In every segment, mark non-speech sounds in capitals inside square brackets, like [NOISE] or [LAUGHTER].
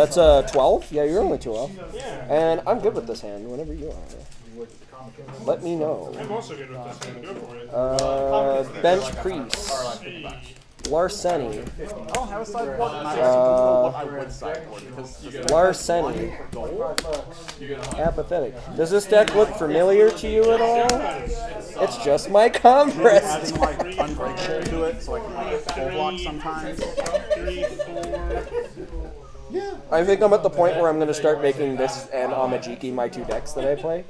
that's a 12. Yeah, you're only two off. Yeah. And I'm good with this hand whenever you are. Let me know. I'm also good with this hand. Go for it. Uh, bench Priest. Larceny. Oh, have a sideboard. And I actually don't know what I would sideboard because Larceny. Apathetic. Does this deck look familiar to you at all? It's just my compress. adding like unbreakable to it, so I can like full block sometimes. Three, four. I think I'm at the point where I'm going to start making this and Amajiki my two decks that I play.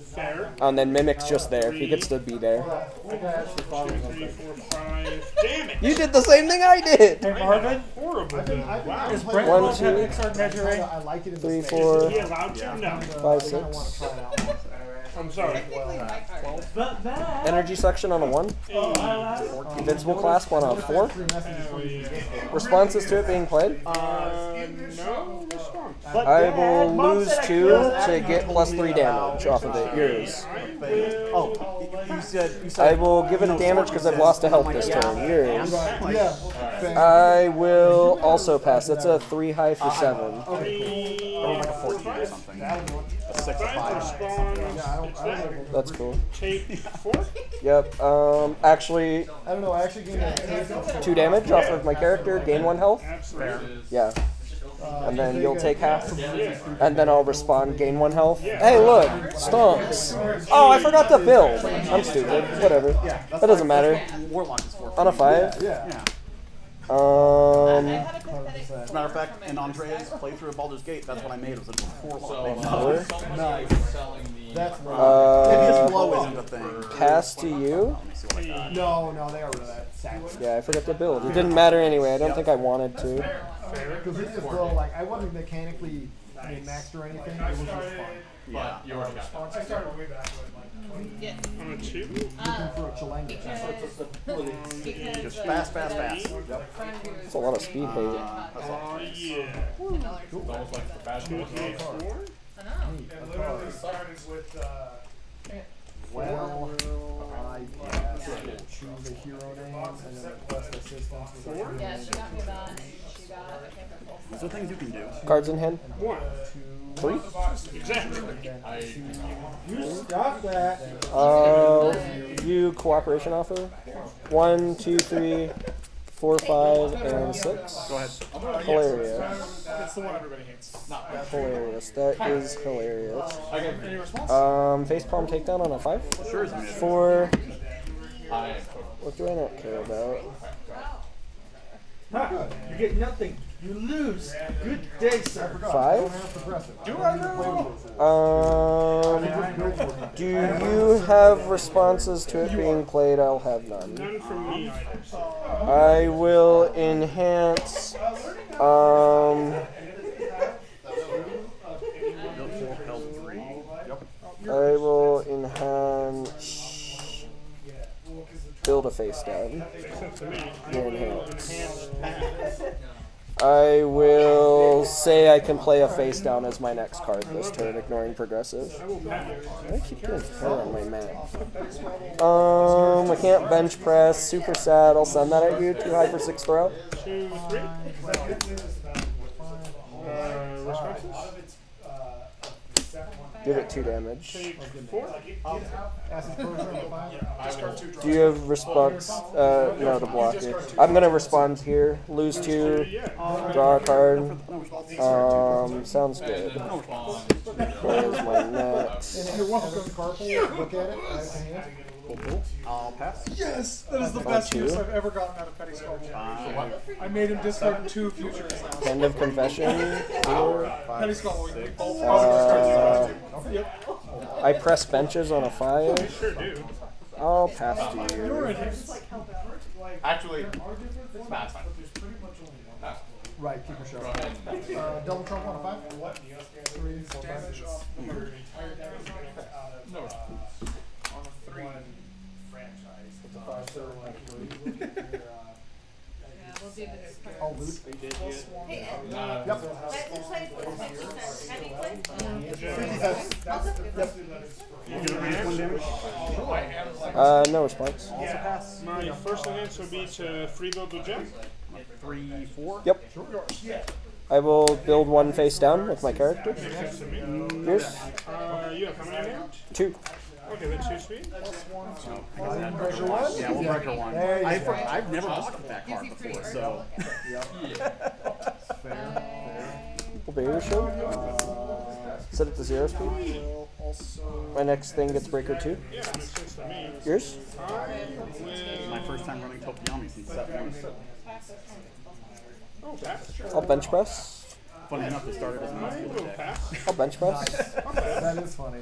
Fair. And then Mimic's just there. He gets to be there. Two, three, four, five. Damn it! You did the same thing I did! Hey, Marvin, Horrible. Dude. Wow. is Brent One, two, measuring? I like it in the space. four, Is he allowed to? No. five, six. I'm sorry. But that. Energy suction on a one. Invincible clasp on a four. Hell yeah. Responses to it being played. Uh, no response. I will lose two to get plus three damage off of it. Yours. Oh, you said you said. I will give it a damage because I've lost a health this turn. Yours. I will also pass. That's a three high for seven. Three, Or like a 14 or something. A 6 or five 5. response. It's that. That's cool. Take four. Yep. Um, actually, I don't know. I actually gave it a taste of two damage off of my character. Gain one health. Absolutely. Yeah. And then you'll take half. And then I'll respond, gain one health. Hey, look, stonks. Oh, I forgot to build. I'm stupid. Whatever. Yeah. That doesn't matter. Warlock is 4. On a five. Yeah. Um, As a matter of fact, in Andrea's playthrough of Baldur's Gate, that's what I made It was a Warlock. four. nice. That's right. Maybe Uh, this blow isn't a thing. pass to you. Let me see what I got. no, no, they are rid of that. Yeah, I forgot to build. It didn't matter anyway. I don't think I wanted to. Because this is blow, like, I wasn't mechanically I mean, maxed or anything. It was just fun. Yeah. On a two. Looking for a Chilanga. Just fast, fast, fast. That's a lot of speed hate. Uh, yeah. Two, three, four. Well, I guess I will choose a hero name and then request assistance. with a Yeah, she got me that. and She got, I can't remember. Those things you can do. Cards in hand. One. Three. Exactly. Stop that. Uh, you cooperation offer. One, two, three, four, five, and six. Go ahead. Hilarious. That's the one everybody hates. Hilarious. That is hilarious. Um, facepalm takedown on a five. Sure is. Four. What do I not care about? You get nothing. You lose. Good day, sir. Five. Do I know? Um, do you have responses to it being played? I'll have none. None from me. I will enhance. Um, Held three. Yep. I will enhance. Build a face down. Enhance. I will say I can play a face down as my next card this turn, ignoring progressive. I keep getting hair on my. Um, I can't bench press. Super sad. I'll send that at you. Too high for six throw. Two, three. Uh, responses. Give it two damage. Do you have response? Uh, no, to block it. I'm gonna respond here. Lose two. Draw a card. Um, sounds good. Where's my next? You're welcome, Carpool. Look at it. I have a hand. I'll pass. Yes, that is the On best two. use I've ever gotten out of Petty Skull. I made him discard two futures now. End of confession. Four. Petty Skull, we both Uh, Yep. I press benches on a five. Sure do. I'll pass to you. Actually, that's fine. Right, keep your shot. Uh, double trouble on a five? Three, four, five, six. No. Five, seven, like [LAUGHS] three. Yeah, we'll do this part. I'll loot. Hey, Ed, Nah, Yep. let me play for the pictures. Have you played? You can reach one damage. Uh, no response. Also pass. My first enhance would be to free build the gem. Three, four. Yep. I will build one face down with my character. Makes sense to me. Yours? Uh, you have how many named? Two. Okay, then two speed. Breaker one? Yeah, we'll break her one. There you I've, go. I've never blocked that card before, so [LAUGHS] We'll barrier shield. Set it to zero speed. My next thing gets breaker two. Yeah, makes sense to me. Yours? I will. my first time running Tokoyami since set one. Oh, pass. I'll bench press. Funny enough, it started as a I nice will deck. I'll bench press. That is funny.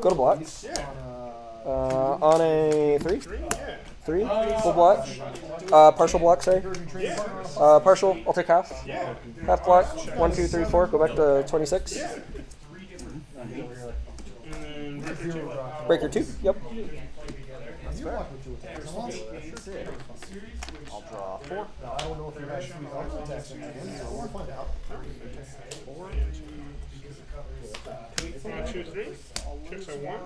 Go to blocks. Yeah. Uh, on a three. Three. Full block. Uh, partial block, sorry. Uh, partial. I'll take half. Yeah. Half block. One, two, three, four. Go back to 26. And then breaker two. Breaker two. Yep. You block with two attacks. Well, I'll draw four. Now, I don't know if you have three other attacks in your hand, so we'll find out. One, two, three. Checks a one.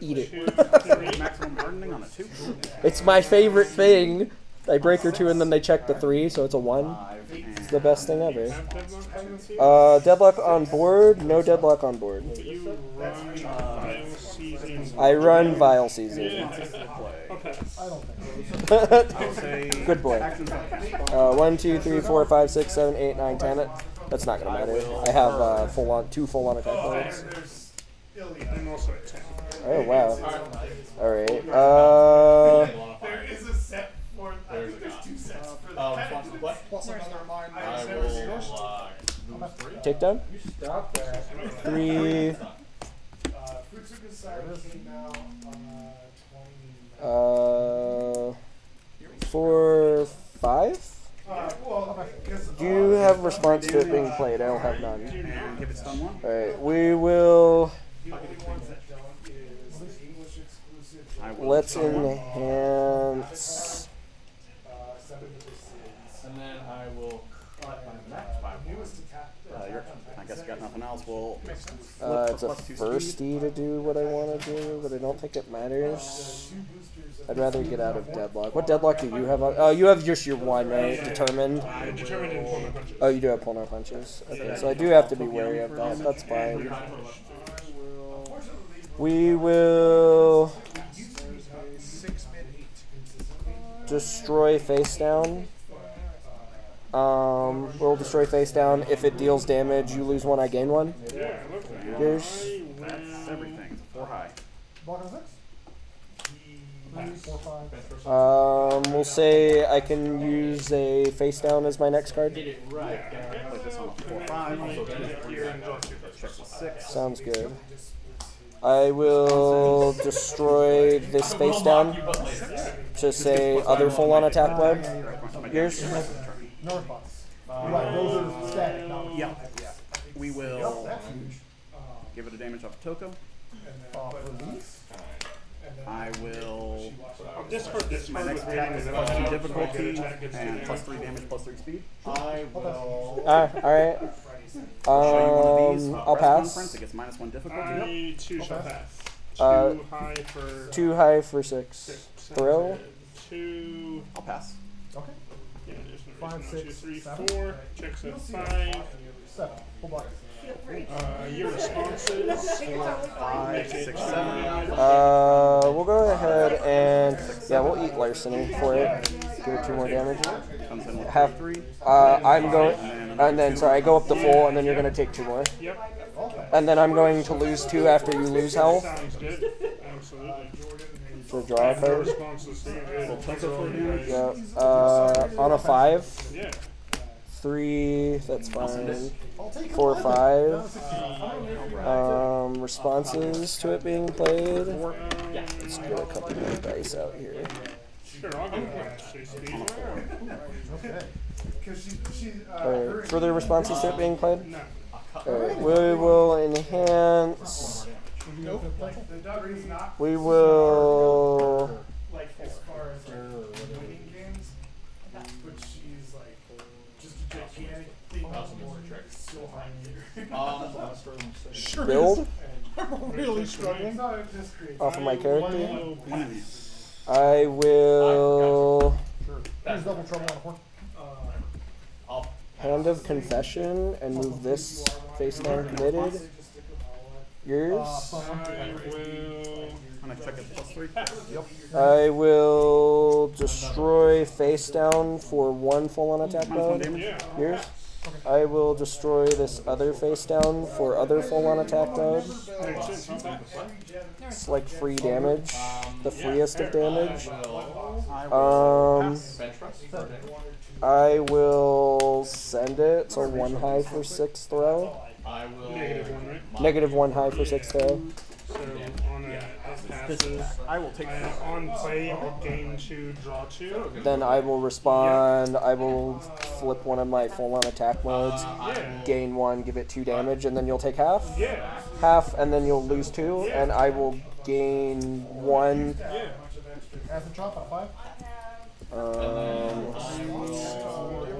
Eat it. Two, [LAUGHS] three. Maximum burdening on a two. It's my favorite thing. I breaker two and then they check the three, so it's a one. It's the best thing ever. Deadlock. Uh, deadlock on board. No deadlock on board. You run file season. I run Vile Season. I'll pass. I don't think so. Good boy. Uh, one, two, three, four, five, six, seven, eight, nine, ten. That's not gonna matter. I have uh, full on two full on attack points. I'm also at ten. Oh wow. All right. Uh, There is a set for. I think there's two sets for Uh, that. responsive what? Plus another mine. I will, uh, lose three. takedown. Stop that. Three. Uh, Futsuka Side came out uh, 20. Uh, four, five. Uh, well, because Do you have response to it being played? I don't have none. And give it stun one. All right. We will. The only ones that don't is English exclusive. I will Let's enhance. Uh, seven to the six. And then I will cut my max by. Uh, you're, I guess you got nothing else. We'll Uh, it's a firsty to do what I want to do, but I don't think it matters. I'd rather get out of deadlock. What deadlock do you have? on- Oh, you have just your one, right? Determined. I determined in pull my punches. Oh, you do have pull no punches. Okay, so I do have to be wary of that. That's fine. We will destroy face down. Um, we'll destroy face down. If it deals damage, you lose one, I gain one. Yours. That's everything. Four high. Um, we'll say I can use a face down as my next card. Sounds good. I will destroy this face down to say other full on attack web. Yours? Right, those are static. Yeah. We will give it a damage off Toko. Uh. I will. I'll discard this My next attack is plus two difficulty and plus three damage plus three speed. I will. Ah, alright. I'll show you one of these. Um, Uh, I'll pass. Conference, it gets minus one difficulty. I too shall pass. Too Uh, high for Too high for six. six. Throw. Two. I'll pass. Okay. Yeah, there's no Five, reason. One, two, six, three, seven. four. Checks at five. Seven. Full block. Uh, your responses. [LAUGHS] Five, six, seven. Uh, we'll go ahead and yeah, we'll eat larceny for it. Give it two more damage. Comes in with Half. three. Uh, I'm going, and then sorry, I go up the full, and then you're gonna take two more, Yep. and then I'm going to lose two after you lose health Sounds good. Absolutely. to draw a card. responses. So you're good. Toko for damage. Yeah. Uh, on a five, Yeah. Three. That's fine. I'll take it. Four, five. Um, responses to it being played. Let's get a couple more dice out here. Sure, I'll give it to Speed. Okay. Because she, she, Alright, further responses to it being played? Alright, we will enhance. the dog is not We will. Just a thing of more so high here. Um, build [LAUGHS] I'm really struggling. It's not just crazy. off of my character. One of these. I will. Here's double trouble on a four. Uh, I'll Hand of Confession and move this face down committed. Yours. I will. And I check it plus three. Yep. I will destroy face down for one full on attack Minus one mode. damage. Yours. I will destroy this other face down for other full on attack mode. It's like free damage, the freest of damage. I will Um, pass. Bench press for a day. I will send it so one high for six throw, Negative one, negative one high for six throw. So on a passes, I will take I, on play, I'll gain two, draw two. Then I will respond. I will flip one of my full on attack modes, Yeah. gain one, give it two damage, and then you'll take half. Yeah. Half, and then you'll lose two, and I will gain one. Yeah. Acid chop at five. Um,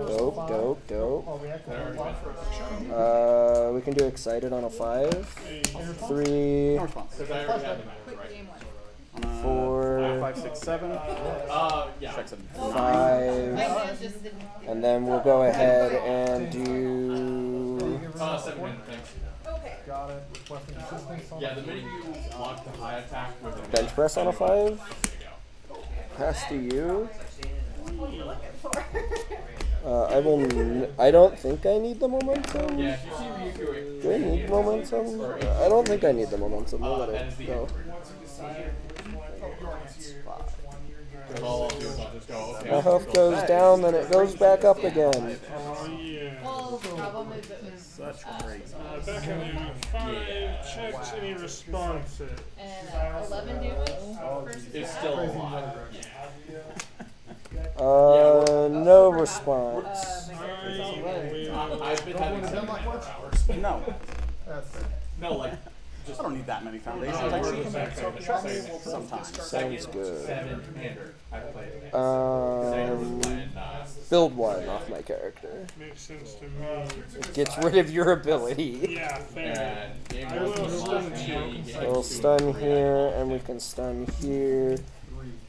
dope, dope, dope. Oh, reactive at five. Uh, we can do excited on a five. Three, On four, five, six, seven. Uh, yeah. Check seven. Five, hand just didn't. and then we'll go ahead and do. Uh, seven minute things. Okay. Got it. Requesting assistance on Yeah, the minute you lock the high attack with a Bench press on a five. There you. Pass to you. What are you looking for? Uh, I will. N- I don't think I need the momentum. Yeah, if you see Ryukyu, Do I need momentum? I don't think I need the momentum. We'll uh, let that it is the go. Because all I'll do is I'll just go, okay. My health goes down, then it goes back up again. Oh, yeah. Well, the problem is it was Such great. Uh, back on five, checks any responses. and uh, 11 damage. First It's still a lot. Uh, no response. I will. I- I've been having seven hours. No. No, like, I don't need that many foundations. I see sometimes. Sounds good. I played. Um, When, uh, build one off my character. Makes sense to me. It gets rid of your ability. Yeah, fair. and I will stun me, you. game We'll stun here, and we can stun here.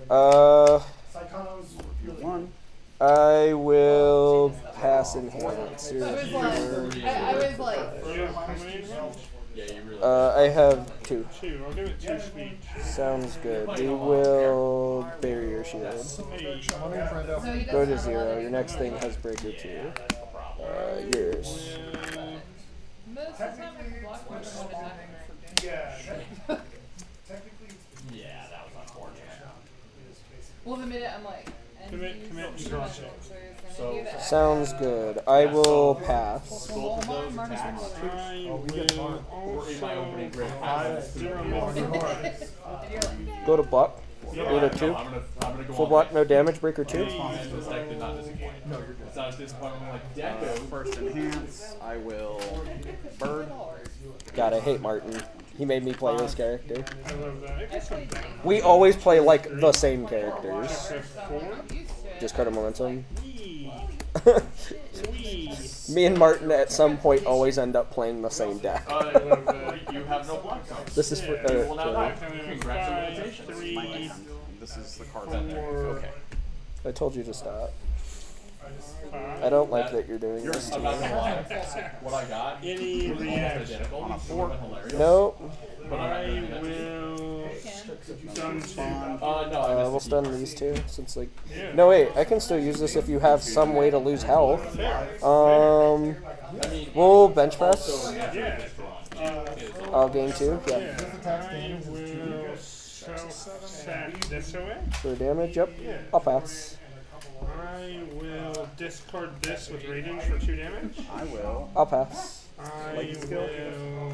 Uh, One. I will pass enhance. I was like, I, I was like, Yeah, how many rounds? Yeah, you really. Uh, I have two. Two. I'll give it two speech. Sounds good. We will barrier shield. Hey, money for Endo. so he Go to doesn't have a zero. Your next thing has breaker two. Uh, yours. will- Most of the time I can block one of them attacking. [LAUGHS] yeah, that was unfortunate. Well, the minute I'm like, and Commit- he's commit and so draw much check. closer, it's So- gonna do that. Sounds good. I will pass. Both of those attacks I will were in my opening also. grade. Five, zero minutes. Go to block. Yeah, Eight or no, two. I'm gonna, I'm gonna go Full on block, no damage. Breaker two. Deck did not disappoint. No, you're good. It's not as like Uh, Deco. first enhance. I will bird. God, I hate Martin. He made me play this character. I love that. I guess I'm down. We always play like the same characters. So four. I'm used to it. Discard a momentum. Wee. [LAUGHS] Wee. Me and Martin at some point always end up playing the same deck. I love that. You have no block zones. This is for. Yeah, You will Uh, now have Five, congratulations. three, My. This is the card. four, Okay. I told you to stop. I don't like that you're doing this to me. What I got Any was reaction? identical. On a four. Hilarious. No. But I'm not I gonna do that. will stun two. Uh, no, I Uh, we'll the stun these two since like. Yeah. No wait, I can still use this if you have some way to lose health. Um, we'll bench press. so game two. Yeah. Yeah. I will self-sack this away. For damage, yep. I'll pass. I will discard this with radiance for two damage. I will. I'll pass. I will.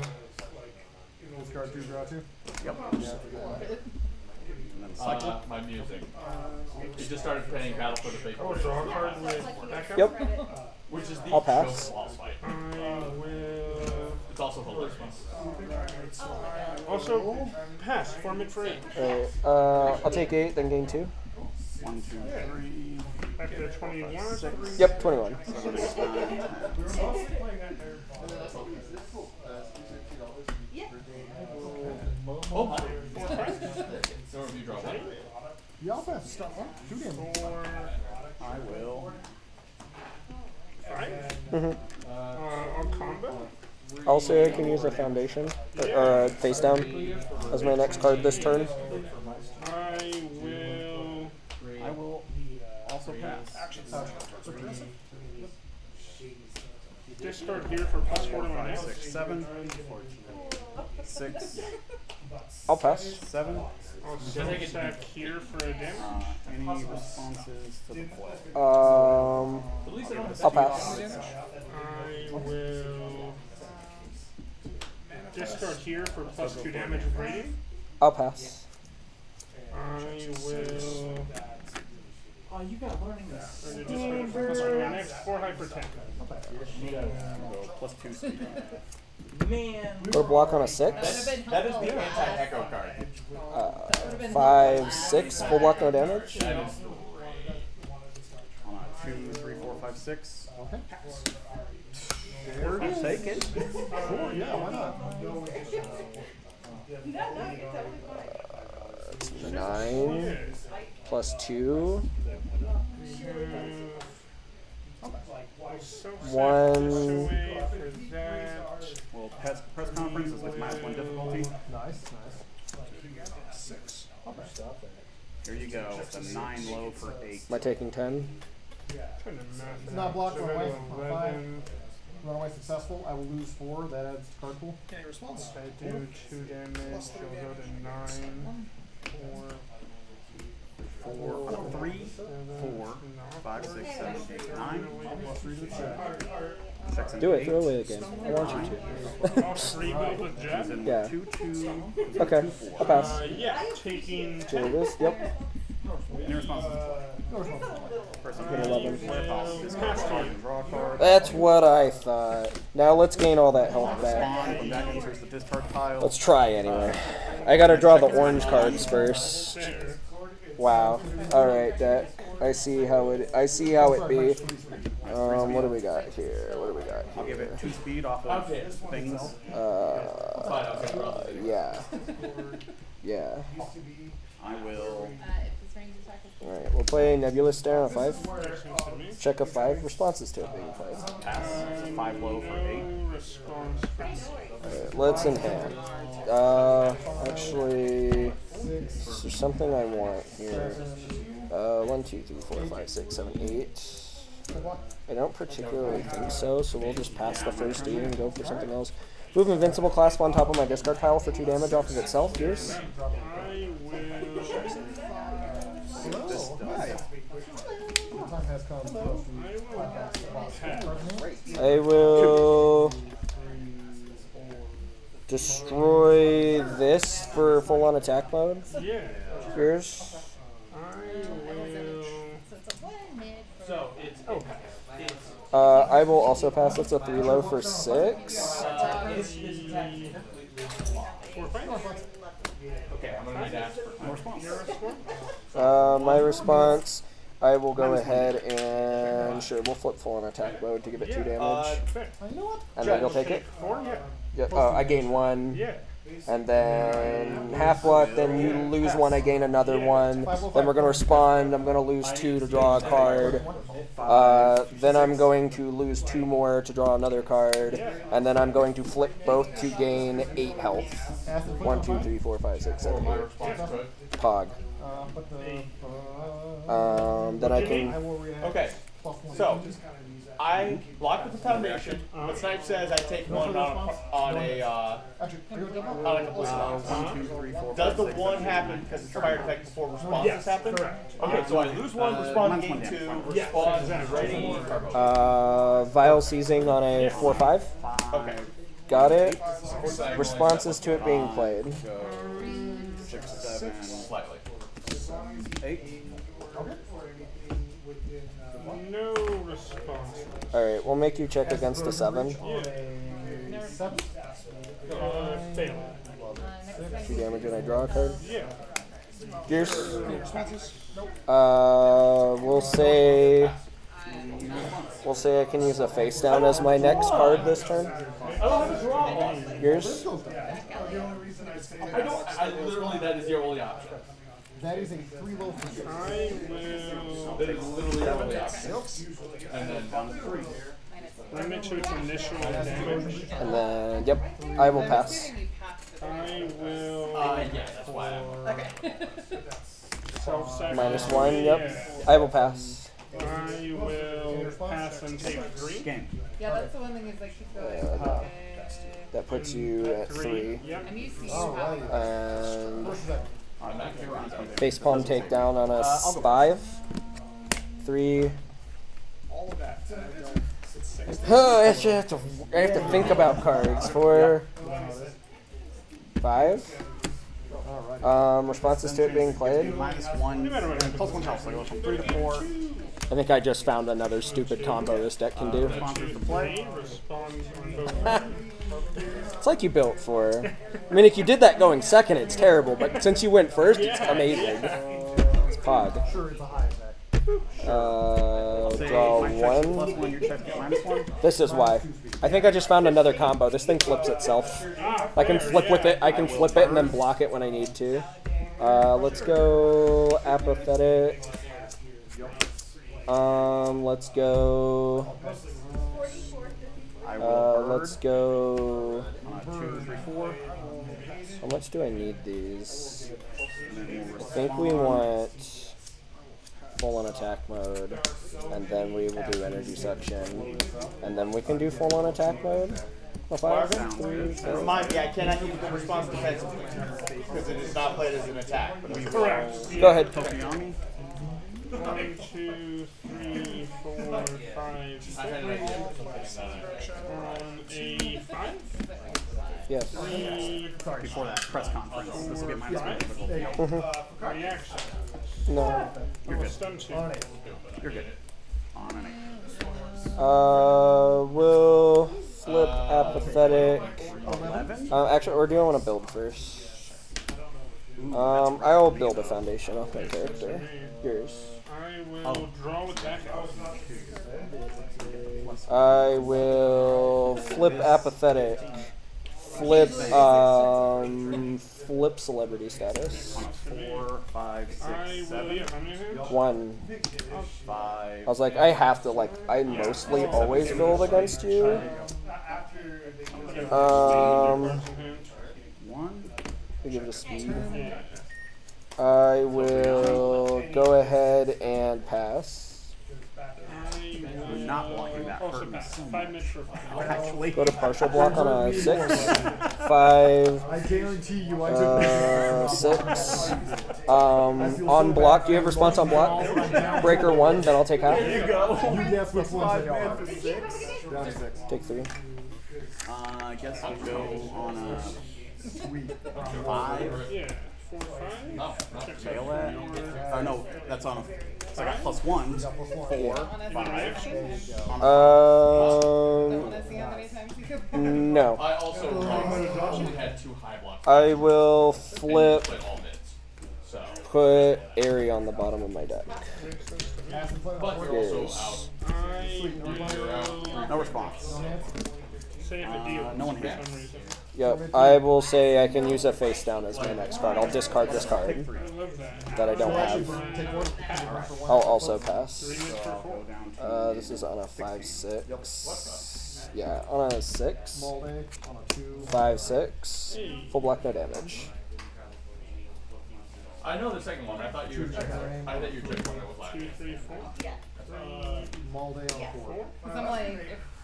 Which card do draw to? Yep. Uh, my music. He just started playing Battle for the Big Oh, draw a card with backup? Yep. Which is the I'll pass. fight. It's also hilarious. Also, pass. Form it for eight. Right. Uh, I'll take eight, then gain two. One, two, three. After 21? Yep, 21. Oh. So if you draw one. Yeah, I'll pass. Two. Four. I will. Five. hmm Uh, on combat? I'll say I can use a foundation or, or a face down as my next card this turn. I will. I will also pass. Discard here for plus four to my Five, six, seven. Six, I'll pass. seven. I'll send sack here for a damage. Uh, any responses to the play? Um, I'll pass. I will discard here for plus two damage of rating. I'll pass. I will. Oh, you got learning this. Or to discard for plus two to my next four hyper attack. Go plus two speed. [LAUGHS] Man. Or block on a six. That is the anti-echo card. Uh, five, six. Full block, no damage. That is On a two, three, four, five, six. Okay. There it is. Take it. Sure, yeah, why not? It's nine plus two. So One. away for that. Well, press, press conference is like minus one difficulty. Nice, nice. Here you go. It's a nine low for eight. Am I taking ten? Trying to math It's not blocked, Seven, run away. On five. 11. Runaway successful. I will lose four. That adds to card pool. Any response? If I do two damage, it'll go to nine. Four. Four, uh, three, four, No. five, six, seven, eight, nine. Plus three to the check. Checks into Do it. eight. Throw away again. I want you to. I'll free build with Jet. Comes in with Yeah. two, two. Okay. I'll pass. Uh, yeah, taking There it is. Yep. Any responses? No response. Person Get 11. flip, I'll discard a card and draw a card. That's what I thought. Now let's gain all that health back. Respond when that enters the discard pile. Let's try anyway. I gotta draw the orange cards first. There. Wow. All right, deck. I see how it. I see how it be. Um, what do we got here? What do we got I'll give it two speed off of things. Uh, yeah. Yeah. I will. All right. We'll play Nebulous Stare on a five. Seems to me. Check a five responses to it being played. Pass. It's a five low for eight. No response for Alright, let's in hand. Uh, actually, there's something I want here. Uh, one, two, three, four, five, six, seven, eight. I don't particularly think so, so we'll just pass the first eight and go for something else. Move Invincible Clasp on top of my discard pile for two damage off of itself. Here's. I will. Destroy this for full on attack mode. Yeah. Will. So it's oh, it's Uh, I will also pass. That's a three low for six. uh, his, his attack is Four okay. I'm gonna ask for No response. Your response? Uh, my response, I will go ahead and sure we'll flip full on attack mode to give it two. Uh, damage, know what? and then you'll take it. Four. Yeah. Yep. Oh, I gain one, Yeah. and then half block. Then you lose one. I gain another one. Then we're gonna respond. I'm gonna lose two to draw a card. Uh, then I'm going to lose two more to draw another card, and then I'm going to flip both to gain eight health. Acid flip One, on two, five. three, four, five, six, seven, my eight. response to it. Pog. Uh, but the. Uh, Um, then I I can. will react. Okay. Plus one. So I block with the foundation. But Snipe says I take one on a, on a uh, Actually, are you with them? on a complete Uh, one, two, three, four, Does five, the one happen because it's fire effect before responses Yes, happen? correct. Okay, so I lose one, respond minus gain two, fine. Yes, respond exactly. ready. Uh, Vile seizing on a four five. Okay. Got it. Responses to it being played. Go six, seven, Slightly. eight. No response. Alright, we'll make you check against a seven. Two damage and I draw a card. Yeah. Gears. Uh, we'll say. We'll say I can use a face down as my next card this turn. Yours? I don't. I literally that is your only option. That is a three low for six. I will. That is literally your only option. And then On three. Limit to its initial damage. And then, yep, I will pass. I will. Uh, yeah, that's why I'm. Self Minus one, yep. I will pass. I will pass and take three. Game. Yeah, that's the one thing is like keep going. Uh, Okay. That puts you at three. Yep. I'm used to you Oh, right. And First is that. Alright, back to round two. face palm takedown on a Uh, I'll go five. Three. All of that. It's. Oh, I actually have to. I have to think about cards. Four. Five. Um, responses to it being played. Minus one. Plus one health, so it goes from three to four. I think I just found another stupid combo this deck can do. [LAUGHS] [LAUGHS] Sponsors to play. Three responds on both. It's like you built for. I mean, if you did that going second, it's terrible. But since you went first, it's amazing. It's Pog. Sure, it's a high attack. Uh, draw plus one. one, your check's minus one. This is why. I think I just found another combo. This thing flips itself. I can flip with it. I can flip it and then block it when I need to. Uh, let's go apathetic. Um, let's go. I will Uh, let's go. Uh, two, three, four. How much do I need these? And then we'll I think we want full on attack mode, and then we will do energy suction, and then we can do full on attack mode. If I have Sounds three, good. four. Remind me, I cannot use the response defensively because it is not played as an attack. But. Correct. Go ahead. Tokoyami. One, two, three, four, five, six. On a five. Yes. Three Before that press conference. This will get minus one. difficulty. reaction. No. You're good. Stun two. You're good. On an eight. Uh, we'll flip apathetic. Eleven. Uh, actually, or do I want to build first? Um, I will build a foundation off my character. Yours. I will draw. I will flip apathetic. Flip um flip celebrity status. Four, five, six, seven? One. five. I was like, I have to like I mostly always build against you. Um One. give it a speed. Yeah. I will go ahead and pass. I will. Not blocking that Also hurt me pass. so Five minutes for five. Actually. Go to partial block on a six. Five. I guarantee you I Uh, took [LAUGHS] six. Um, on block. Do you have response on block? Breaker one, then I'll take half. You go. You guess which ones they are. Down six. Take three. Uh, I guess we'll go on a five. Yeah. Four, five. Checks out Fail that. four. Oh no, that's on a. So I got plus one. Four. Five. On a Um, Let's see how many times you could. no. I also um, had two high blocks. I will flip. Played all mids. So, Put Airy on the bottom of my deck. Pass and play on but you're also Yes. out. No response. say if it no one for hits. some reason. Yep, I will say I can use a face down as my next card. I'll discard this card that I don't have. I'll also pass. Uh, this is on a 5 6. Yeah, on a 6. 5 6. Full block, no damage. I know the second one. I thought you checked one. I thought you checked one that was last. Two, three, four? Yeah. Uh, Malday on 4.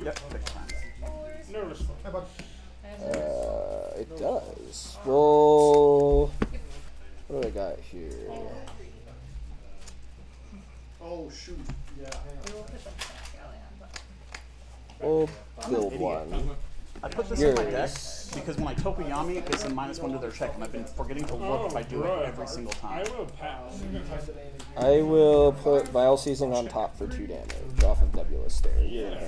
I have Yep. Six times. no response. How about Uh, it does. Roll. What do I got here? Oh shoot. Yeah. we will put them back, Allianz. We'll build one. I put this in my deck because when I Tokoyami, it gives them minus one to their check, and I've been forgetting to look if I do it every single time. I will put Vile Seizing on top for two damage off of Nebulous Stare. Yeah.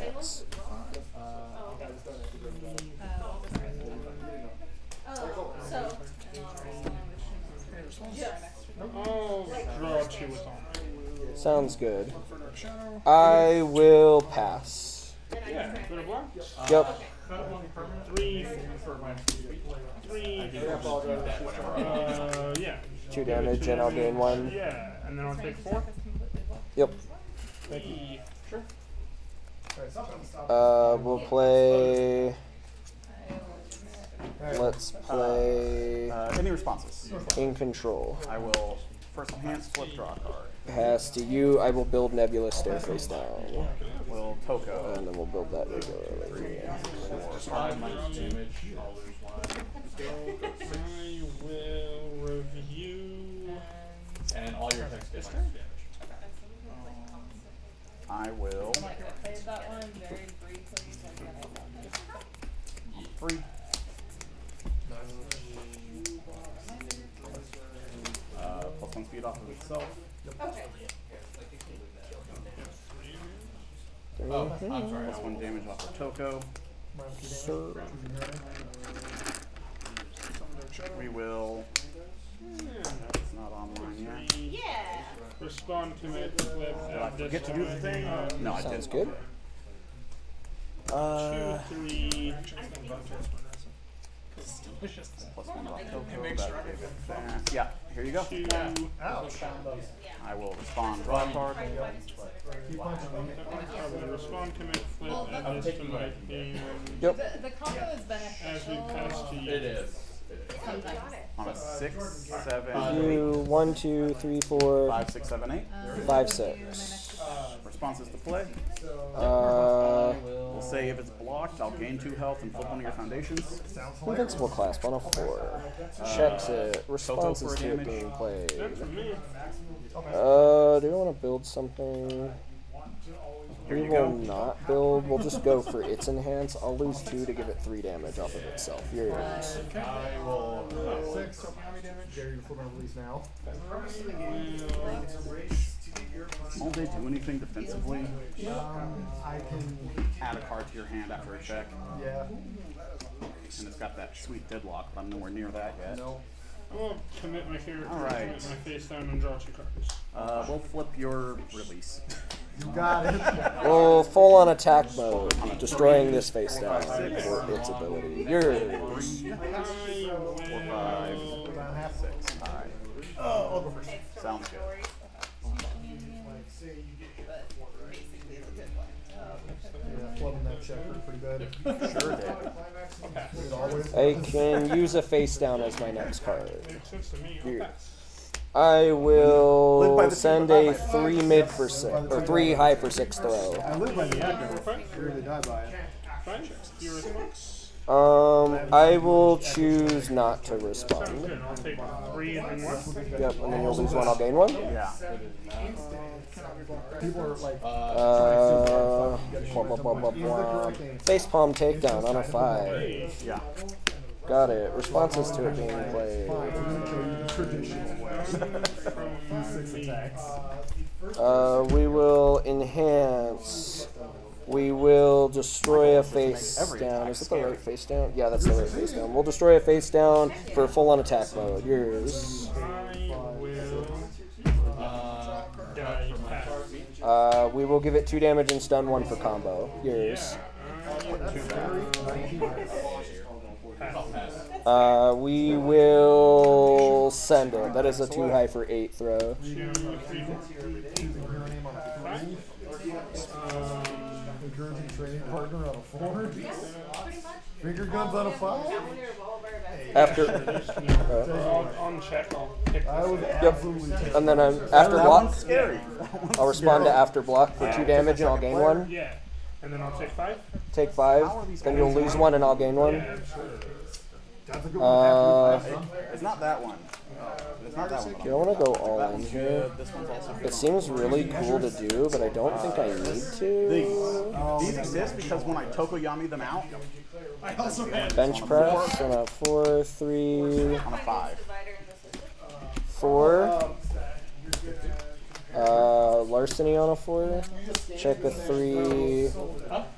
Draw two with on. Sounds good. I will pass. Yeah, put a block. Yep. Three. Three. Uh, yeah. Two damage and I'll gain one. Yeah, and then I'll take four. Yep. Three. Sure. Uh, we'll play. Let's play Uh, any responses? in control. I will first enhance, flip, draw a card. Pass to you. I will build Nebulous Stare face down, Will Toko. and then we'll build that regularly. Five minus damage. I'll lose one. I will review. And all your attacks get minus damage. I will. Like, I played that one very briefly, like, and I found it. Free. Uh, plus one speed off of itself. Okay. Oh, I'm sorry. Plus one damage off of Toko. We will. It's not online yet. Yeah. Respond to it. Flip. Did I forget to do the thing? No, I Sounds didn't. good. Two, Uh, three. Plus one off Toko. That gave it that. Yeah, here you go. Two. Ouch. I will respond. Draw a card. I will respond, commit, flip, and this to my thing. yep. The, the combo is As we beneficial. pass to you. It is. Sometimes. On a six, seven, You one, two, three, four, five, six, seven, eight. five, six. Responses to play. Uh, We'll say if it's blocked, I'll gain two health and flip one of your foundations. invincible clasp on a four. Checks it. Responses to it damage. being played. Uh, do we want to build something? Here We you will go. not build. We'll just go for its enhance. I'll lose two to give it three damage off of itself. Yours. I will. Six. Gary, you're flipping a release now. Won't they do anything defensively? Um, I can, Add a card to your hand after a check. yeah. And it's got that sweet deadlock, but I'm nowhere near that yet. No. I will commit my favorite All card, right. commit my face down, and draw two cards. Uh, we'll flip your release. [LAUGHS] You got it. [LAUGHS] Well, full on attack mode, destroying this face down for its ability. Yours. I will. About half six. Alright. Oh, I'll go first. Sounds good. Flubbing that check pretty bad. Sure did. I can use a face down as my next card. Makes sense to me. I'll Here. Pass. I will send a three mid for six, or three high for six throw. I live by the aggro. I really die by it. Fine. Your response. Um, I will choose not to respond. good. I'll take three and then one. Yep, and then you'll lose one, I'll gain one. Yeah. People are like, Uh, blah, blah, blah, blah, blah. Face palm takedown on a five. Yeah. Got it. Responses to it being played. fine, I'm gonna kill you the traditional way. Six attacks. [LAUGHS] Uh, we will enhance. We will destroy a face down. Is it the right face down? Yeah, that's the right face down. We'll destroy a face down for full on attack mode. Yours. Uh, Uh, we will give it two damage and stun one for combo. Yours. Uh, we will send it. That is a too high for eight throw. Two, three, four. Five. Um, Encouraging training partner out of four. Finger guns out of five. After, I'll, on check, I'll pick I was absolutely terrible. and then I'm after block. I'll respond to after block for two damage and I'll gain one. Yeah. And then I'll take five. Take five. Then you'll lose one and I'll gain one. Yeah, absolutely. That's a good Uh. It's not that one. It's not that one. Do I want to go all in here? good. This one's also good. It seems really cool to do, but I don't think I need to. These, these exist because when I Tokoyami them out I also Bench press on a four, three, on a five. four. Uh, larceny on a four. Check a three.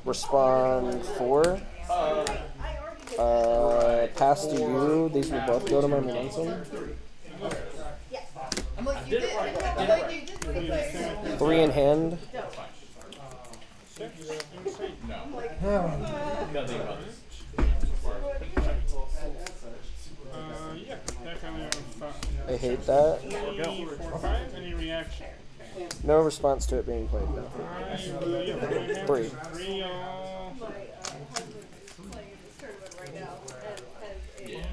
Respond four. Uh, pass to you. These will both go to my momentum. Three in hand. I hate that. Three, four, five. Any reaction? No response to it being played. No. I will, yeah, three. in hand. Three. Three all. playing in this tournament right now and has a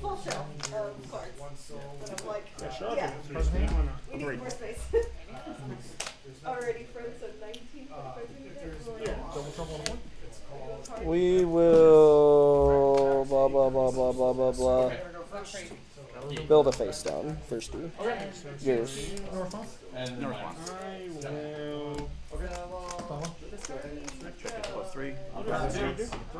full shelf of cards. But I'm like, Yeah, sure. Yeah, give it three. Why not? we need more space. [LAUGHS] Already friends of 19, 25 minutes. Double trouble on one. We will blah blah blah blah blah blah blah. Build a face down first. do. Yours. No response? And no response. I will.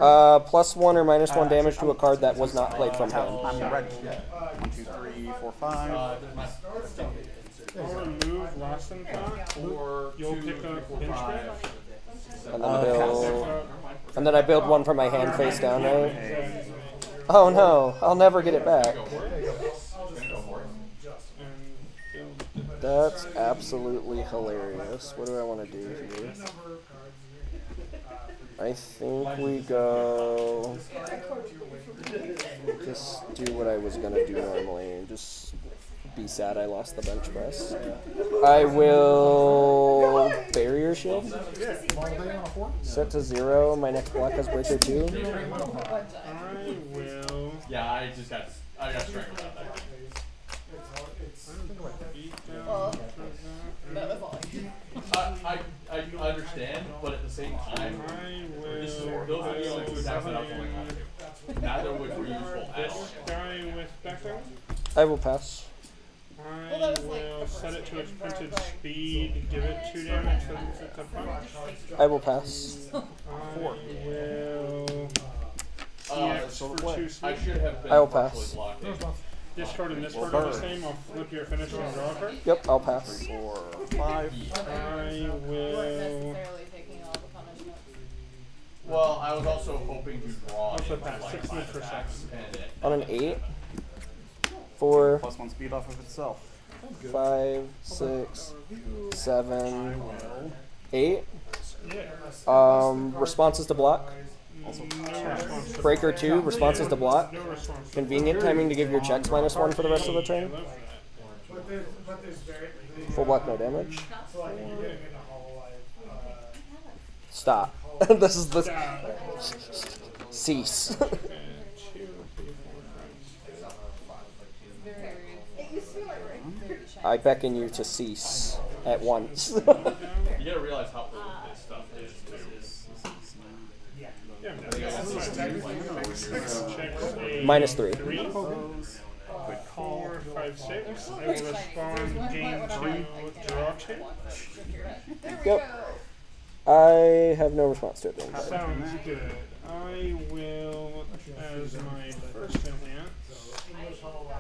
Uh, plus one or minus one damage to a card that was not played from hand. I'm ready. One, two, three, four, five. Lost in Or You'll pick And then build. And then I build one from my hand face down, right? Oh no, I'll never get it back. And build. That's absolutely hilarious. What do I want to do here? I think we go. Just do what I was gonna do normally and just be sad I lost the bench press. I will barrier shield. Long day on a four? Set to zero. My next block has breaker two. I will. Yeah, I just got I got strangled out there. Beat down Well, for that. That was all. I, I, I understand, but at the same time, this is, those are the only two attacks that I was build going on. Neither of which were useful at all. This guy with Becca. I will pass. I that was, will the set it to its printed speed, give it two damage since it's a punch. I will pass. I will Uh, EX for two I should have been I will pass. blocked. No. Discard and this card are the same. I'll flip your finish and draw a card. Yep, I'll pass. Four, five. I will. necessarily taking all the punishment. Well, I was also hoping to draw Also into pass, like six five mid for attacks, seven. and it- On an eight. Four, Plus one speed off of itself. five, six, seven, eight. Um, responses to block. Breaker two, responses to block. Convenient timing to give your checks minus one for the rest of the turn. Full block, no damage. Stop. [LAUGHS] this is the cease. [LAUGHS] I beckon you to cease at once. [LAUGHS] You gotta realize how old this stuff is too. Yeah, I'm down. Checks a Minus three. Three. Four, five, six. I will respond game two, draw two. Yep. I have no response to it being played. Sounds good. I will, as my first event, English Hollow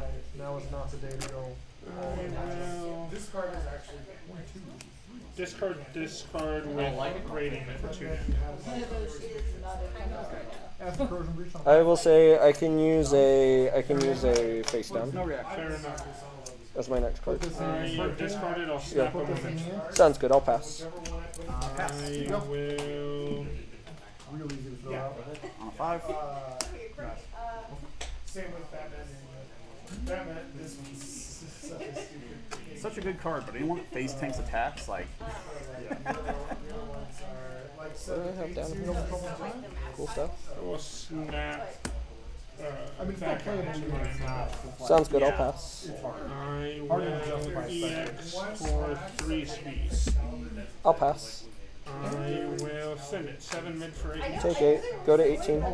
Life. Now is not the day to go. I will this card is actually discard discard with rating for two damage. One of those is not in my house right now. Ask the corrosion breach on I will say I can use a I can use a face down Fair enough. as my next card. I discard it, I'll snap Yeah. a. Sounds good. I'll pass. I will. Real easy to throw out. On a five. uh, same with Batman. uh, Batman, this one's such a stupid. Such a good card, but anyone that face tanks attacks, like, The other ones are like What do I have down here? Cool stuff. I will snap. Uh, I mean, it's not back playable, into but it's my- not. Sounds good. I'll pass. I Hard to justify will. EX for three speed. I'll pass. I will send it. Seven mid for eight. Take eight. Go to 18. [LAUGHS]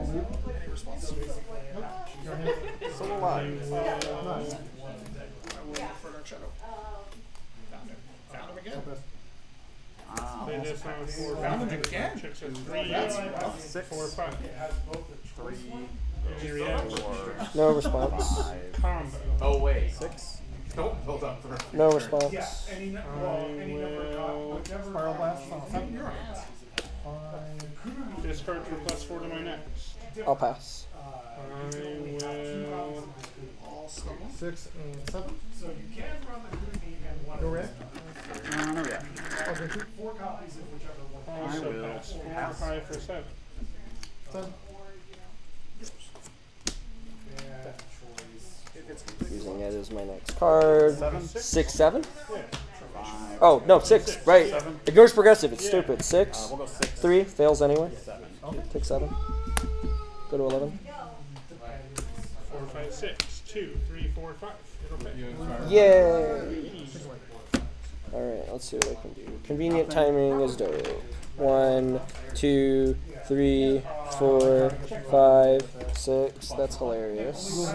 still I alive. will. Ah, Play this on four. Found him again. Checks a three. six, Four, five. three, Any reaction? four, No response. Combo. Oh wait. six. Don't build up for No response. Yeah, any, nu- well, any number of will- whichever. Spiral blast on a seven. Fine. discard for plus four to my next. I'll pass. I will. Six and seven. So you can run the Groovy and one. No react? Uh, no, yeah. Four copies of whichever one. Also will pass. Pass. five for seven. Ten. Using it as my next card. Seven. Six, seven? Yeah. Oh, no, six. Right. Ignores progressive. It's Yeah. stupid. Uh, Six. we'll six. Three. Fails anyway. Seven. Take seven. Go to 11. Four, five, six. Two, three, four, five. It'll pay. Yay! Alright, let's see what I can do. Convenient timing is dope. One, two, three, four, five, six. That's hilarious.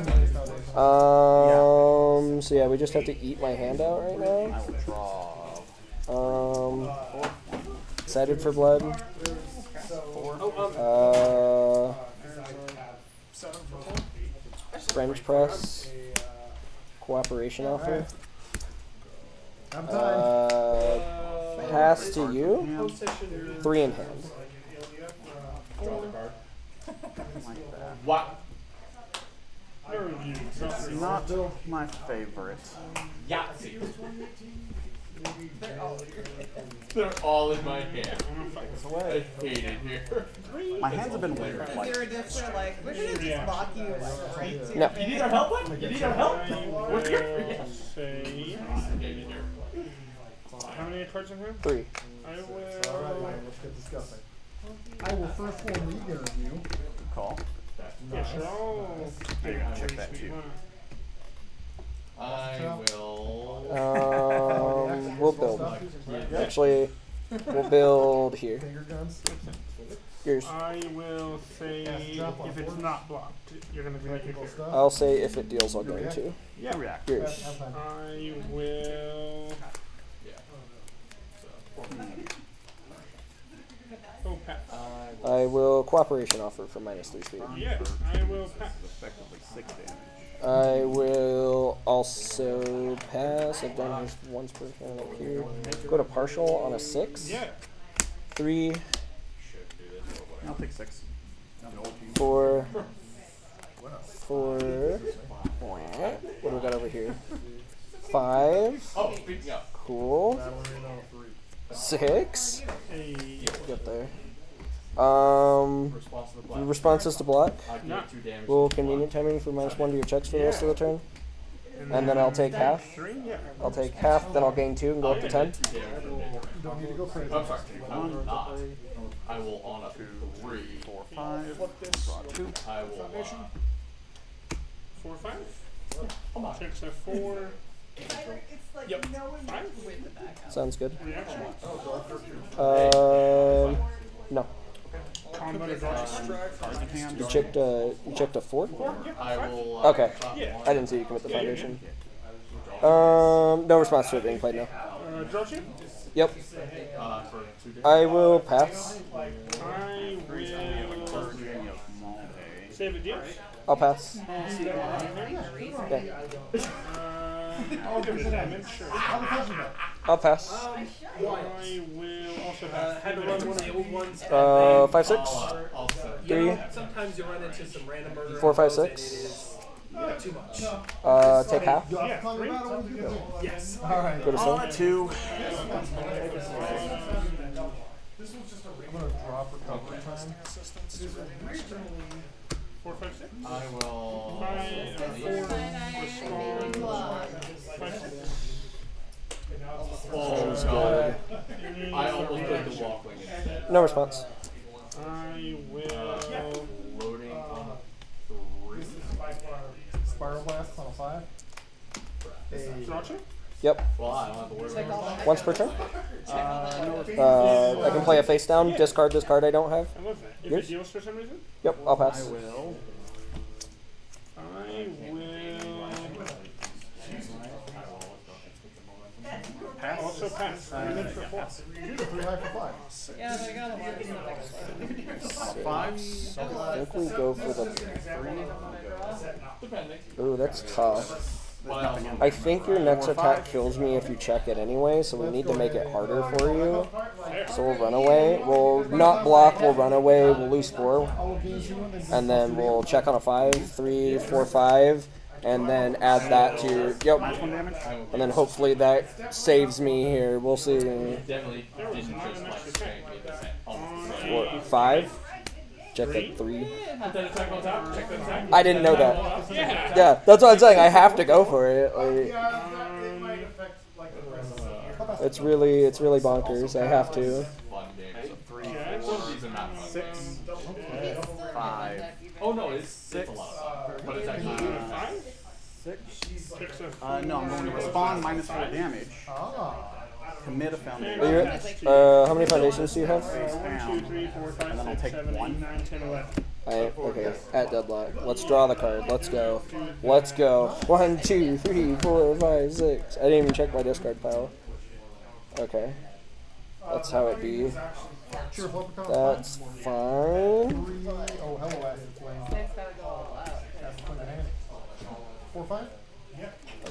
Um, so yeah, we just have to eat my hand out right now. Um, excited for blood. Uh, French press. Cooperation offer. I'm time. Uh, pass to you. Three in hand. like that. What? No. Not my favorite. Yahtzee. They're all in my hand. I hate it here. My hands have been weird. Is Like, there a different, like, we're gonna just mock you, like, right to No. You need our help? bud? You need our help? I We're here for you. Will. How many cards in here? Three. I Alright, will. let's get discussing. I will first form the interview. good call. Yeah, sure. I'll Maybe check that too. I will. Um, we'll build. Actually, we'll build here. Yours. I will say if it's not blocked, you're gonna be like Practical stuff. I'll say if it deals, I'll go into. Yeah. React. Yours. I will. Oh, pass. I will cooperation offer for minus three speed. Yeah, I will pass. Effectively six damage. I will also pass. I've done this once per turn up here. Go to partial on a six. Yeah. Three, I'll take six. four, four. What do we got over here? Five. Oh, speaking. Cool. Six. A Get there. Um, Response to the black. responses to block. I give two damage. Will convenient timing for minus one to your checks for the rest of the turn. And then I'll take half. I'll take half, then I'll gain two and go up to ten. Two damage from damage. You don't need to go crazy. I'm sorry. I will not. I will on a three. Four, five. Draw two. I will. Four, five. Checks a four. It's like Yep. no one Five. with the back. Sounds good. Reaction. Uh, no. Combo to draw. Cards in hand. You checked a you checked a four. I will. Uh, Okay. top Yeah. one. I didn't see you commit the foundation. Um, no response to it being played now. Uh, draw two. Yep. Uh, for two damage. I will pass. I will save it deals. I'll pass. Okay. [LAUGHS] Okay. Uh, I'll give it a damage. Sure. I'll pass. I will also have. had to run one of the old ones. and Uh, five six. Uh, I'll you know, three. sometimes you run into some random murder. Four, five, rolls and six. It is yeah, too much. Uh, take half. Yeah. Tell me about it when you do it. Yes. Alright. Go to All seven. at two. I'm gonna drop recovery time. Four, five, six. I will. Five, four, respond. Five, six. Sounds good. I almost played the walkling instead. No response. I will. Loading on a three. Spiral blast on a five. Draw two. Yep. Well, I don't have to worry about it. Once per turn. Uh, I can play a face down. Discard this card I don't have. I love that. If Yours? it deals for some reason, Yep. I'll pass. I will. I will Pass. Oh, also pass. Uh, I'm in for four. Three high for five. Yeah, but I got a lot of stuff. Five. I think we go for the. Depending. Ooh, that's tough. I think your next attack kills me if you check it anyway, so we need to make it harder for you. So we'll run away. We'll not block. We'll run away. We'll lose four, All of games you win, then and then we'll check on a five, three, four, five, and then add that to yep. Minus. And then hopefully that saves me here. We'll see. Definitely didn't just like straight me the same. What, five? Check that three. Put that attack on top. Check that attack. I didn't know that. Yeah. Yeah, that's what I'm saying. I have to go for it. Like, Yeah, that, it might affect like the rest of the year. it's really, it's really bonkers. I have to. Fun game. So Three, yeah, four, these not fun. six, games. five, Oh no, it's six. a lot of fun, but it's actually Five? six. Six of Uh, no, I'm going to respond minus four damage. Ah. Commit a Are foundation. you, uh, how many foundations do you have? Face One, two, down. three, four, And then I'll take seven, one. eight, nine, ten, eleven. I, okay, at deadlock. Let's draw the card. Let's go. Let's go. One, two, three, four, five, six. I didn't even check my discard pile. Okay. That's how it be. Sure, flip a card. That's fine. Three. Oh, hello, acid flame. It's gotta go all out. Acid flame to hand. Four, five.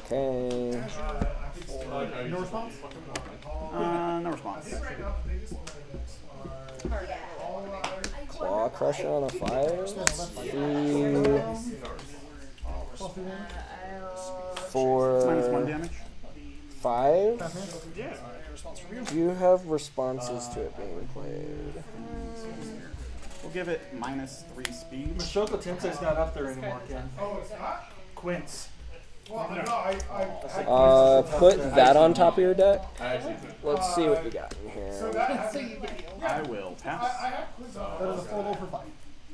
Okay. No response. Uh, no response. Claw Crusher on a five. Three, Plus three damage. Minus one damage. five. Pass hand. Yeah. Do you have responses to it being played? We'll give it minus three speed. Shoko Tensei's not up there anymore, Ken. Oh, it's not? Quince. Uh, put that on top of your deck. Let's see what we got in here. that, So you can I will I, I pass. have quiz on. That is a four for five.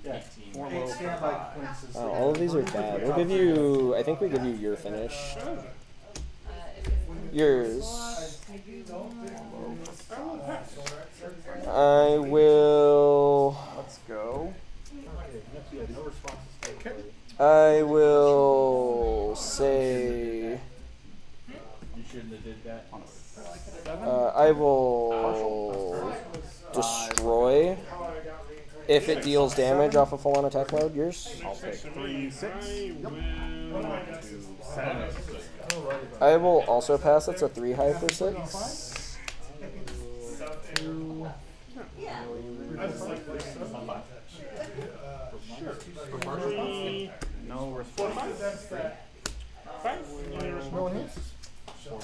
Yeah. Four low. Oh, all of these are bad. We'll give you. I think we give you your finish. Yours. I will. Let's go. I will say. You shouldn't have did that. On a seven. Uh, I will destroy if it deals damage off of full on attack mode. Yours. I'll take three, six. I will. Two, seven. I will also pass. That's a three high for six. Three, No five. Any response? No.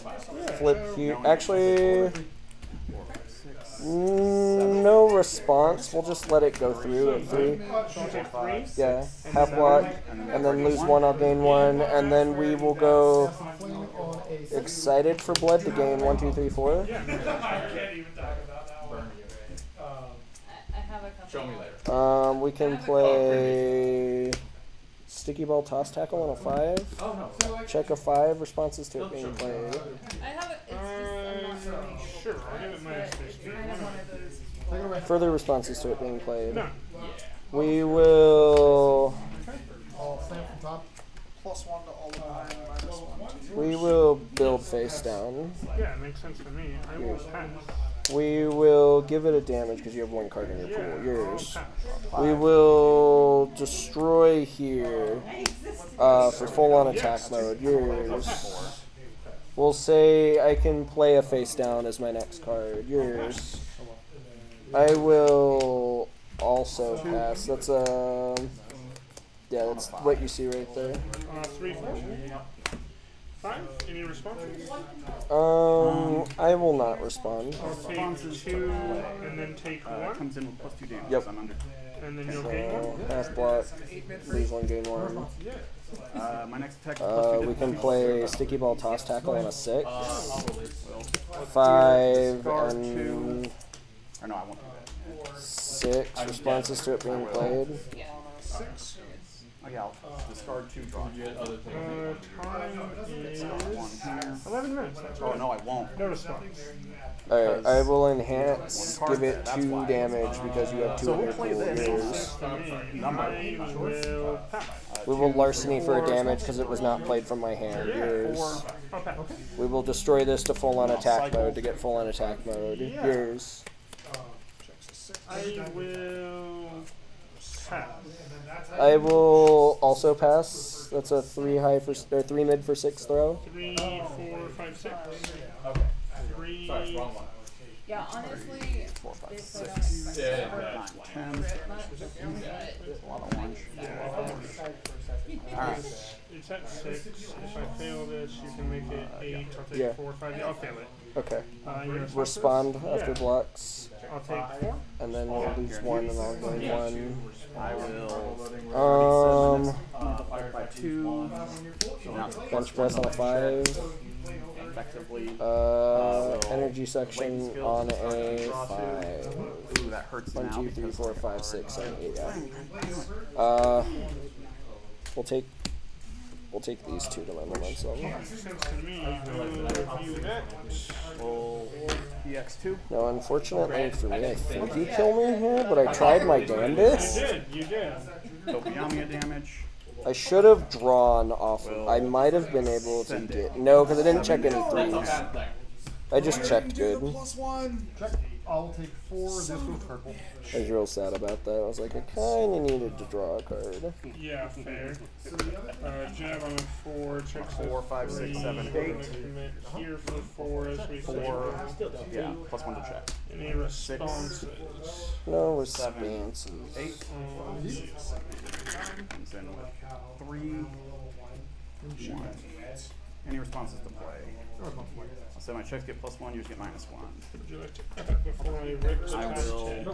Flip here. Actually, Four, five, six. mm, no response. We'll just let it go through at three. So I'll take three. Yeah, half block, and then lose one. I'll gain one, and then we will go Flame on a six. excited for blood to gain one, two, three, four. [LAUGHS] I can't even talk about that one. Um, I have a couple. Show me later. Um, we can play sticky ball toss tackle on a five. Oh, no. Check a five. Responses to it being played. I have it. It's just I'm not really. Sure, I'll give it minus three speed. I have one of those. Take it away. Further responses to it being played. No. We will. I'll slam from top. Plus one to all of mine, minus We will build face down. Yeah, it makes sense to me. I will pass. We will give it a damage because you have one card in your pool. Yours. We will destroy here uh, for full on attack mode. Yours. We'll say I can play a face down as my next card. Yours. I will also pass. That's um. Yeah, that's what you see right there. Uh, three, four. Five. Any responses? Um, I will not respond. I'll take two and then take Uh, one, comes in with plus two damage. Yep. I'm under. and then you'll gain one. So half block, lose one, gain one. Uh, my next attack is plus Uh, two we damage. can play sticky ball toss tackle on a six, Uh, I'll five, Discard and Or no, I won't do that. six responses to it being played. Six. Oh yeah, I'll discard two, uh, draw. You other things. Uh, time is eleven minutes. Oh no, I won't. No response. Alright, I will enhance, give it two damage because you have uh, two So in we'll your play this. Yours. To me, Number. I will pass. We will larceny for a damage because it was not played from my hand. Yours. We will destroy this to full on attack mode to get full on attack mode. Yours. Uh, I will pass. I will also pass. That's a three high for or three mid for six throw. Three, four, five, six. Three, Sorry, wrong one. Yeah, honestly, Four, five, this I don't six, Yeah, yeah, ten. a lot. [LAUGHS] Alright. It's at six. If I fail this, you can make it eight. I'll take Yeah. four or five. Yeah, I'll fail it. Okay. Uh, respond Respond after Yeah. blocks, I'll take four. and then we'll lose one, and I'll gain one. I will Um, uh, by two. Now bench press on a five. Uh, will energy suction on a five. Ooh, that hurts One, now two, three, because four, I five, six, seven, already- eight. Yeah. Uh, we'll take. We'll take these two to level myself. Makes sense to me. We'll review that. Roll EX2. No, unfortunately for me, I think you kill me here, but I tried my You did. You did. Tokoyami damage. I should have drawn off. I might have been able to get no, because I didn't check any threes. I just checked good. Plus one. Check. I'll take four. This goes purple. I was real sad about that. I was like, I kind of needed to draw a card. Yeah, fair. Uh, jab on a four. Checks Four, a five, six, three. seven, We're eight. gonna here for four as we Four. say. Yeah, plus one to check. Any responses? No Seven. responses. Eight. Um, Comes in with three. One. Any responses to play? I'll my checks get plus one, yours get minus one. Would you like to cut before I rip the I top will- ten?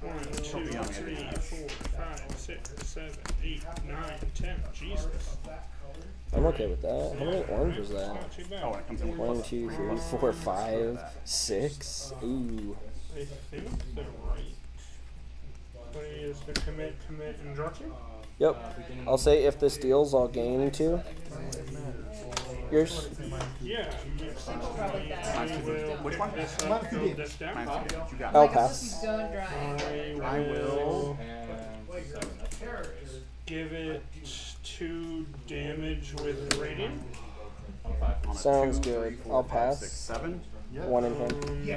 One, two, Yummy. three, four, five, six, seven, eight, nine, ten. Jesus. I'm okay with that. How many orange was that? Not too bad. Oh, and it comes in with One, plus two, three, four, five, six. Ooh. I think they're right. What is the commit, commit, and draw two? Yep. I'll say if this deals, I'll gain two. Yours? Yeah, makes sense to me. I Mine's two. will Which one? this up, Mine's two build D. this down. Minus two. You got I'll pass. I I will. will give it two damage with radiant. On Sounds two, good. three, I'll five, pass. One in hand. five,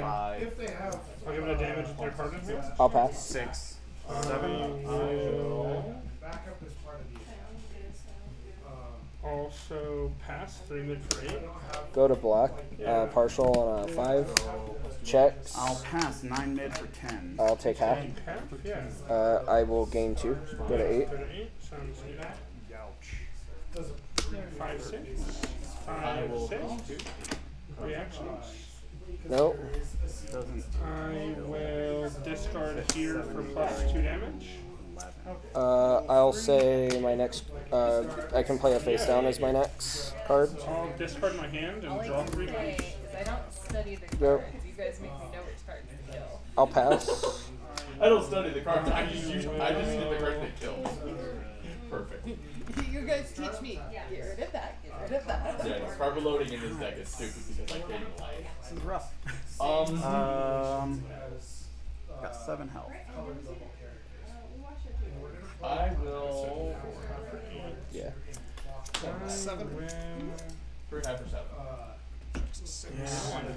I'll give it a damage with their card in. I'll pass. six, I seven. will Backup is part. Um, also pass three mid for eight. Go to black. Uh, partial on a five. Checks. I'll pass nine mid for ten. I'll take half. Half, yeah. Uh, I will gain two. Go to eight. Go to eight. Sounds good. Ouch. Five, six. Five, six. Reactions. Nope. Doesn't. I will discard here for plus two damage. Uh, I'll say my next. Uh, I can play a face down as my next card. I'll discard my hand and draw three Okay, cards. 'cause I don't study the Yep. cards. You guys make me know which card to kill. I'll pass. [LAUGHS] I don't study the cards. I just use, I just hit the card they kill. Perfect. [LAUGHS] You guys teach me. Get rid of that. Get rid of that. Yeah, this loading in this deck is stupid because I can't lie. This is rough. Um, Um, got seven health. I will. Yeah. Seven. Three half or seven.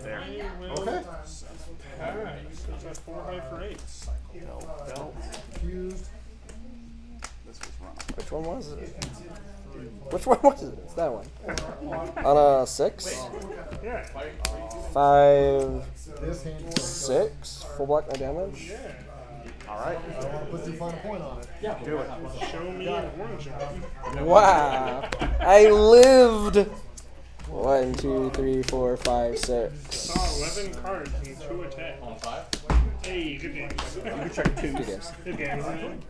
There. I will Okay. pass. It's a four high for eight. Belt, belt. Fused. This was wrong. Which one was it? Which one was it? It's that one. On a six, Yeah. five, six. Full block no damage. Yeah. All right. I want to Put the final point on it. Do it. Show me an orange one. Wow. I lived. One, two, three, four, five, six. I Saw 11 cards and two attack. On five. Hey, good games. You can check two. Two games. Good games, man.